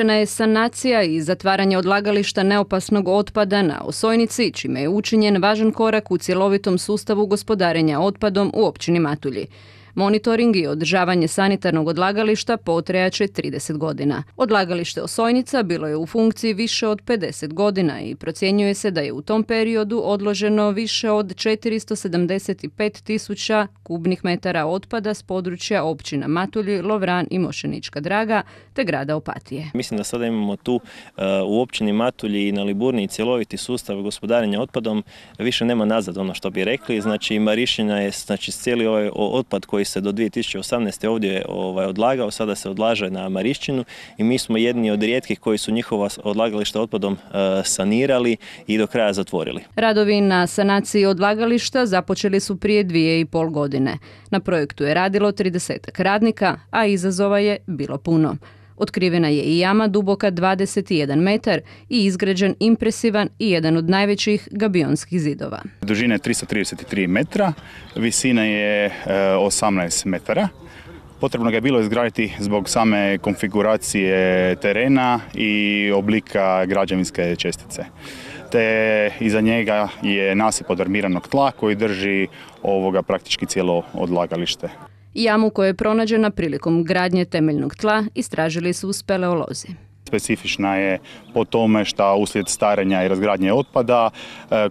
Dovršena je sanacija i zatvaranje odlagališta neopasnog otpada na Osojnici, čime je učinjen važan korak u cjelovitom sustavu gospodarenja otpadom u općini Matulji. Monitoring i održavanje sanitarnog odlagališta potrejaće 30 godina. Odlagalište Osojnica bilo je u funkciji više od 50 godina i procjenjuje se da je u tom periodu odloženo više od 475 tisuća kubnih metara otpada s područja općina Matulji, Lovran i Mošenička Draga te grada Opatije. Mislim da sada imamo tu uh, u općini Matulji i na Liburni cjeloviti sustav gospodarenja otpadom. Više nema nazad ono što bi rekli. Znači Marišina je znači, cijeli ovaj otpad koji se do 2018. ovdje ovaj, odlagao, sada se odlaže na Marišćinu i mi smo jedni od rijetkih koji su njihova odlagališta otpadom uh, sanirali i do kraja zatvorili. Radovi na sanaciji odlagališta započeli su prije dvije i pol godine. Na projektu je radilo 30 radnika, a izazova je bilo puno. Otkrivena je i jama duboka 21 metar i izgrađen impresivan i jedan od najvećih gabionskih zidova. Dužina je 333 metra, visina je 18 e, metara. Potrebno ga je bilo izgraditi zbog same konfiguracije terena i oblika građevinske čestice te iza njega je nasip od armiranog tla koji drži ovoga praktički cijelo odlagalište. Jamu koja je pronađena prilikom gradnje temeljnog tla istražili su speleolozi specifična je po tome što uslijed starenja i razgradnje otpada, e,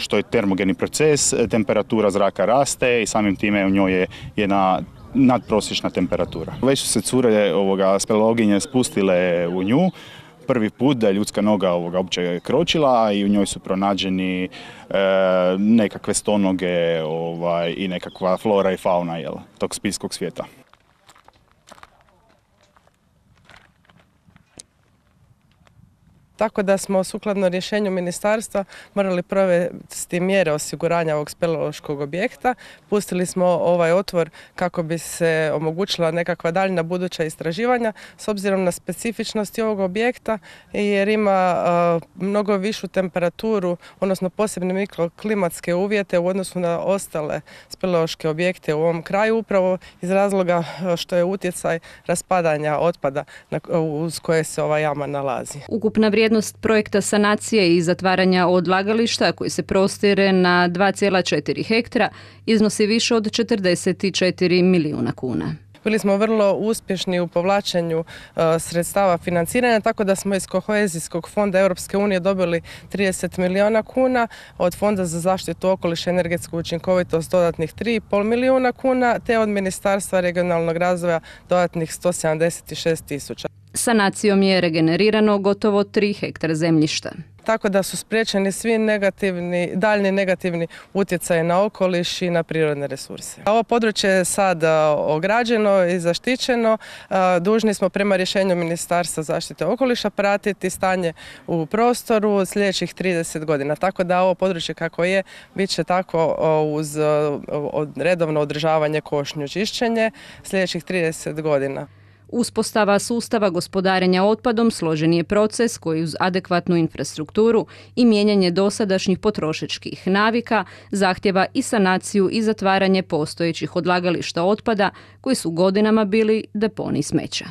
što je termogeni proces, temperatura zraka raste i samim time u njoj je jedna nadprosječna temperatura. Već su se cure ovoga speleologinje spustile u nju, prvi put da je ljudska noga ovoga uopće kročila i u njoj su pronađeni e, nekakve stonoge ovaj, i nekakva flora i fauna jel, tog spiskog svijeta. Tako da smo sukladno rješenju ministarstva morali provesti mjere osiguranja ovog speleološkog objekta. Pustili smo ovaj otvor kako bi se omogućila nekakva daljna buduća istraživanja s obzirom na specifičnosti ovog objekta jer ima mnogo višu temperaturu, odnosno posebne mikroklimatske uvjete u odnosu na ostale speleološke objekte u ovom kraju upravo iz razloga što je utjecaj raspadanja otpada uz koje se ova jama nalazi. Ukupna vrijednost projekta sanacije i zatvaranja odlagališta koji se prostire na 2,4 hektara iznosi više od 44 milijuna kuna. Bili smo vrlo uspješni u povlačenju e, sredstava financiranja, tako da smo iz kohezijskog fonda Europske unije dobili 30 milijuna kuna, od Fonda za zaštitu okoliša i energetsku učinkovitost dodatnih 3,5 milijuna kuna, te od Ministarstva regionalnog razvoja dodatnih 176 tisuća. Sanacijom je regenerirano gotovo 3 hektara zemljišta. Tako da su spriječeni svi negativni, daljni negativni utjecaje na okoliš i na prirodne resurse. Ovo područje je sad ograđeno i zaštićeno. Dužni smo prema rješenju Ministarstva zaštite okoliša pratiti stanje u prostoru sljedećih 30 godina. Tako da ovo područje kako je, bit će tako uz redovno održavanje košnju čišćenje sljedećih 30 godina. Uspostava sustava gospodarenja otpadom složen je proces koji uz adekvatnu infrastrukturu i mijenjanje dosadašnjih potrošačkih navika zahtjeva i sanaciju i zatvaranje postojećih odlagališta otpada koji su godinama bili deponi smeća.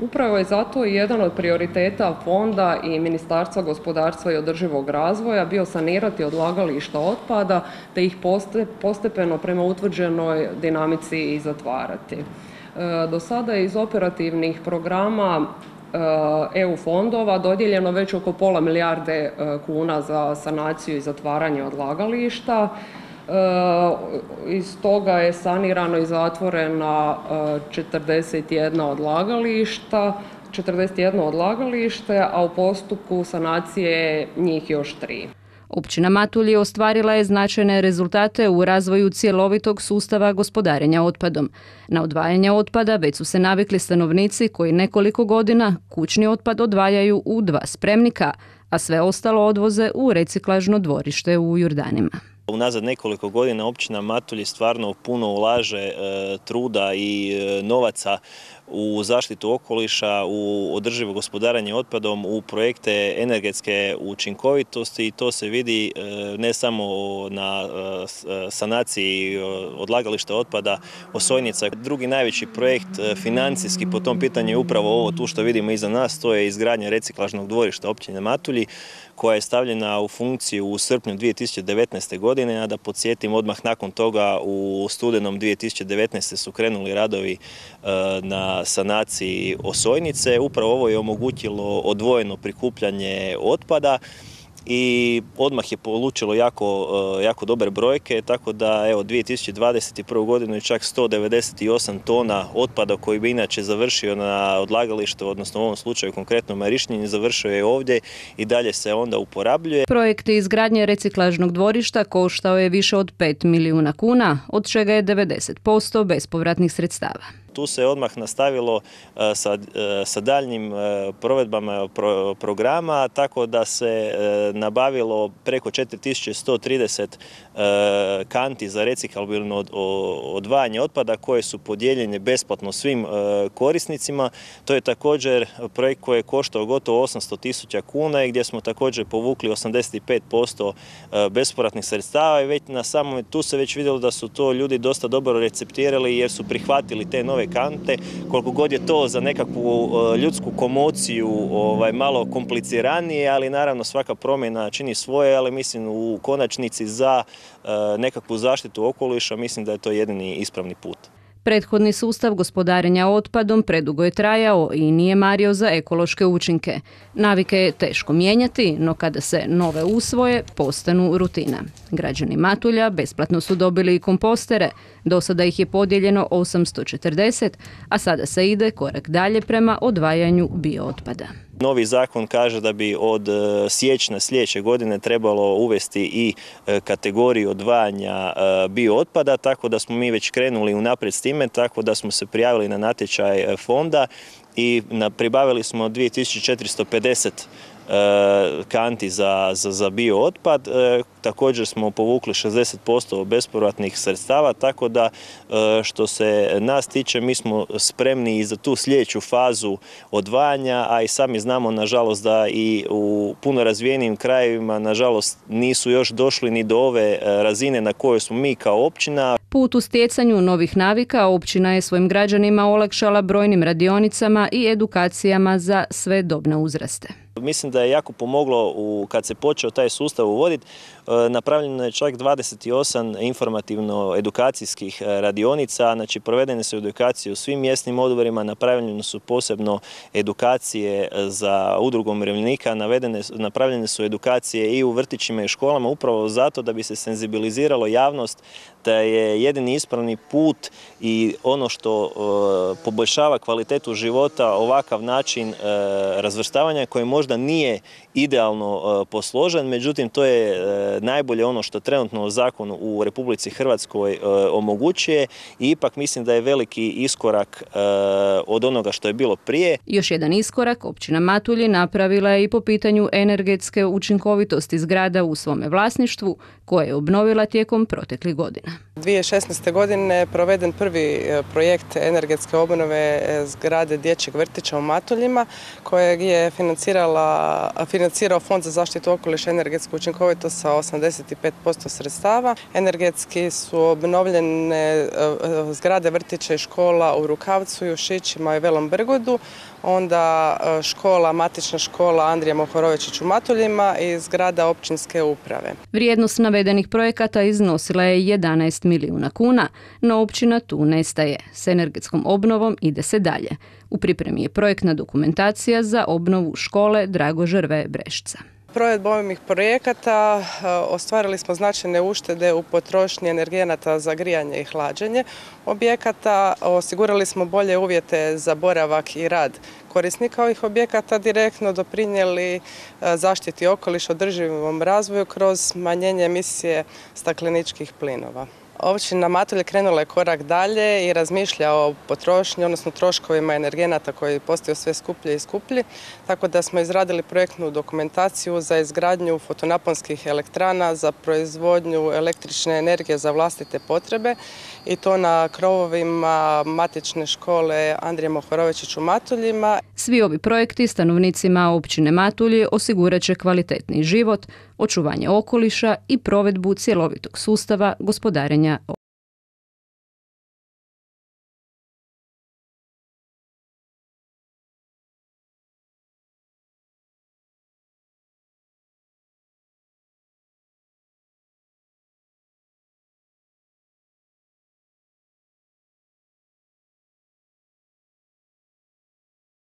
Upravo je zato jedan od prioriteta fonda i Ministarstva gospodarstva i održivog razvoja bio sanirati odlagališta otpada te ih postepeno prema utvrđenoj dinamici i zatvarati. E, do sada je iz operativnih programa EU fondova dodijeljeno već oko pola milijarde e, kuna za sanaciju i zatvaranje odlagališta. E, iz toga je sanirano i zatvorena 41 odlagališta, 41 odlagalište, a u postupku sanacije njih još tri. Općina Matulje ostvarila je značajne rezultate u razvoju cjelovitog sustava gospodarenja otpadom. Na odvajanje otpada već su se navikli stanovnici koji nekoliko godina kućni otpad odvajaju u dva spremnika, a sve ostalo odvoze u reciklažno dvorište u Jurdanima. Unazad nekoliko godina općina Matulji stvarno puno ulaže e, truda i e, novaca u zaštitu okoliša, u održivo gospodaranje otpadom, u projekte energetske učinkovitosti i to se vidi e, ne samo na sanaciji odlagališta otpada Osojnica. Drugi najveći projekt financijski po tom pitanju je upravo ovo tu što vidimo iza nas, to je izgradnja reciklažnog dvorišta općine Matulji koja je stavljena u funkciju u srpnju 2019. godine, a da podsjetim odmah nakon toga u studenom 2019. su krenuli radovi e, na sanaciji osojnice. Upravo ovo je omogućilo odvojeno prikupljanje otpada i odmah je polučilo jako, e, jako dobre brojke, tako da evo 2021. godinu je čak 198 tona otpada koji bi inače završio na odlagalištu, odnosno u ovom slučaju konkretno Marišnjini, završio je ovdje i dalje se onda uporabljuje. Projekt izgradnje reciklažnog dvorišta koštao je više od 5 milijuna kuna, od čega je 90% bespovratnih sredstava. Tu se odmah nastavilo e, sa, e, sa daljnjim e, provedbama programa, tako da se nabavilo preko 4130 kanti za reciklabilno odvajanje otpada koje su podijeljene besplatno svim korisnicima. To je također projekt koji je koštao gotovo 800 tisuća kuna i gdje smo također povukli 85% bespovratnih sredstava i već na samom tu se već vidjelo da su to ljudi dosta dobro receptirali jer su prihvatili te nove kante, koliko god je to za nekakvu e, ljudsku komociju ovaj, malo kompliciranije, ali naravno svaka promjena čini svoje, ali mislim u konačnici za e, nekakvu zaštitu okoliša mislim da je to jedini ispravni put. Prethodni sustav gospodarenja otpadom predugo je trajao i nije mario za ekološke učinke. Navike je teško mijenjati, no kada se nove usvoje, postanu rutina. Građani Matulja besplatno su dobili i kompostere, do sada ih je podijeljeno 840, a sada se ide korak dalje prema odvajanju biootpada. Novi zakon kaže da bi od e, siječnja sljedeće godine trebalo uvesti i e, kategoriju odvajanja e, biootpada, tako da smo mi već krenuli unaprijed s time, tako da smo se prijavili na natječaj fonda i pribavili smo 2450 kanti za, za, za bio otpad. Također smo povukli 60% bespovratnih sredstava, tako da e, što se nas tiče mi smo spremni i za tu sljedeću fazu odvajanja, a i sami znamo nažalost da i u puno razvijenim krajevima nažalost nisu još došli ni do ove razine na kojoj smo mi kao općina. Put u stjecanju novih navika općina je svojim građanima olakšala brojnim radionicama i edukacijama za sve dobne uzraste. Mislim da je jako pomoglo u, kad se počeo taj sustav uvoditi. E, napravljeno je čak 28 informativno-edukacijskih e, radionica, znači provedene su edukacije u svim mjesnim odborima, napravljene su posebno edukacije e, za udrugu umirovljenika, napravljene su edukacije i u vrtićima i školama upravo zato da bi se senzibiliziralo javnost da je jedini ispravni put i ono što poboljšava kvalitetu života ovakav način razvrstavanja koji možda nije idealno posložen, međutim to je najbolje ono što trenutno zakon u Republici Hrvatskoj e, omogućuje i ipak mislim da je veliki iskorak e, od onoga što je bilo prije. Još jedan iskorak općina Matulje napravila je i po pitanju energetske učinkovitosti zgrada u svome vlasništvu koje je obnovila tijekom proteklih godina. 2016. godine proveden prvi e, projekt energetske obnove zgrade dječjeg vrtića u Matuljima kojeg je financirao Fond za zaštitu okoliša i energetsku učinkovitost sa 85% sredstava. Energetski su obnovljene e, e, zgrade vrtića i škola u Rukavcu, Jušićima i Velom Brgodu, onda e, škola, matična škola Andrija Mohorovičić u Matuljima i zgrada općinske uprave. Vrijednost navedenih projekata iznosila je 11 milijuna kuna, no općina tu nestaje. S energetskom obnovom ide se dalje. U pripremi je projektna dokumentacija za obnovu škole Drago Žrve Brešca. Provedbom ovih projekata e, ostvarili smo značajne uštede u potrošnji energenata za grijanje i hlađenje objekata, osigurali smo bolje uvjete za boravak i rad korisnika ovih objekata, direktno doprinijeli e, zaštiti okoliša, održivom razvoju kroz smanjenje emisije stakleničkih plinova. Općina Matulje krenula je korak dalje i razmišlja o potrošnji, odnosno troškovima energenata koji postaju sve skuplji i skuplji. Tako da smo izradili projektnu dokumentaciju za izgradnju fotonaponskih elektrana za proizvodnju električne energije za vlastite potrebe i to na krovovima matične škole Andrije Mohorovičić u Matuljima. Svi ovi projekti stanovnicima općine Matulje osigurat će kvalitetni život, očuvanje okoliša i provedbu cjelovitog sustava gospodarenja